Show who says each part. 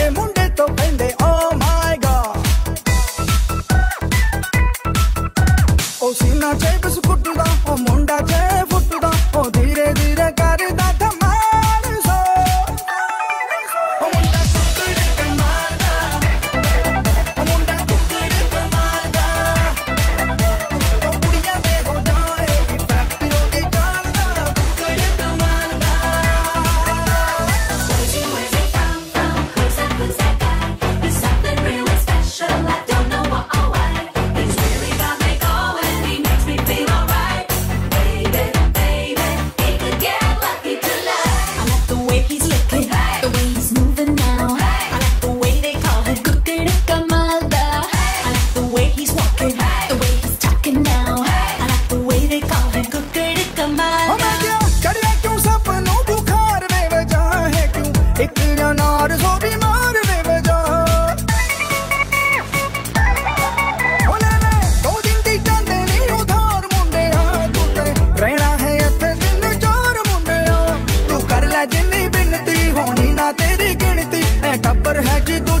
Speaker 1: ਕੇ ਮੁੰਡੇ ਤੋਂ ਕਹਿੰਦੇ ਓ ਮਾਈ ਗॉड ਉਹ ਸੀਨਾ ਚੇ ਬਿਸਕੁਟ ਦਾ, ਉਹ ਮੁੰਡਾ ਚੇ पर है जी तो